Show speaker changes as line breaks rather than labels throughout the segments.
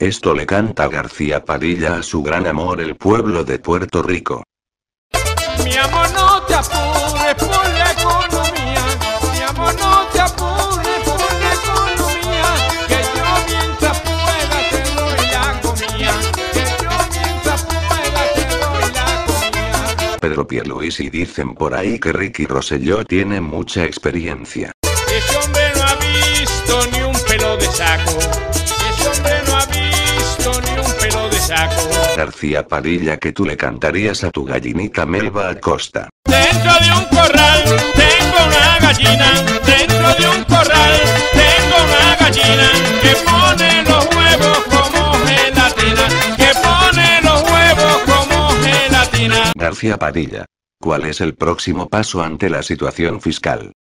Esto le canta García Padilla a su gran amor el pueblo de Puerto Rico.
Mi amor no te apures por la economía, mi amor no te apures por la economía, que yo mientras pueda te doy la comida, que yo mientras pueda te doy la comida.
Pedro Pierluisi dicen por ahí que Ricky Rosselló tiene mucha experiencia.
Ese hombre no ha visto ni un pelo de saco, ese hombre saco.
García Padilla que tú le cantarías a tu gallinita Melba Acosta.
Dentro de un corral tengo una gallina, dentro de un corral tengo una gallina que pone los huevos como gelatina, que pone los huevos como gelatina.
García Padilla. ¿Cuál es el próximo paso ante la situación fiscal?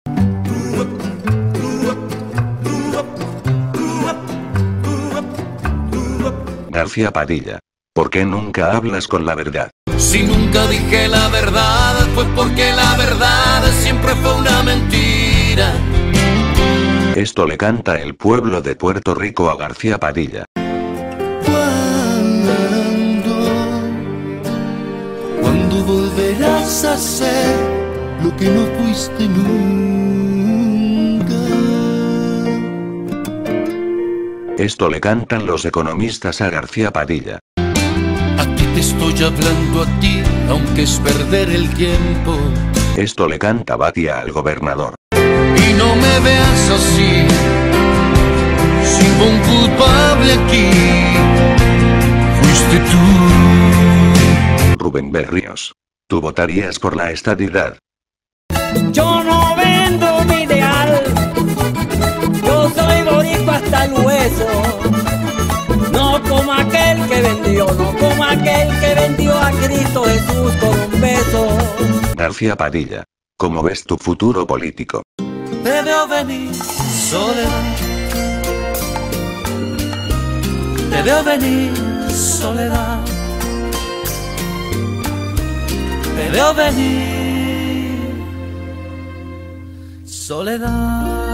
García Padilla. ¿Por qué nunca hablas con la verdad?
Si nunca dije la verdad fue porque la verdad siempre fue una mentira.
Esto le canta el pueblo de Puerto Rico a García Padilla.
¿Cuándo? ¿Cuándo volverás a ser lo que no fuiste nunca?
Esto le cantan los economistas a García Padilla.
A ti te estoy hablando a ti, aunque es perder el tiempo.
Esto le canta Batia al gobernador.
Y no me veas así, sin un culpable aquí. Fuiste tú.
Rubén Berríos. ¿Tú votarías por la estadidad?
Yo no No como aquel que vendió, no como aquel que vendió a Cristo Jesús con un beso.
García Padilla. ¿Cómo ves tu futuro político?
Te veo venir, soledad. Te veo venir, soledad. Te veo venir, soledad.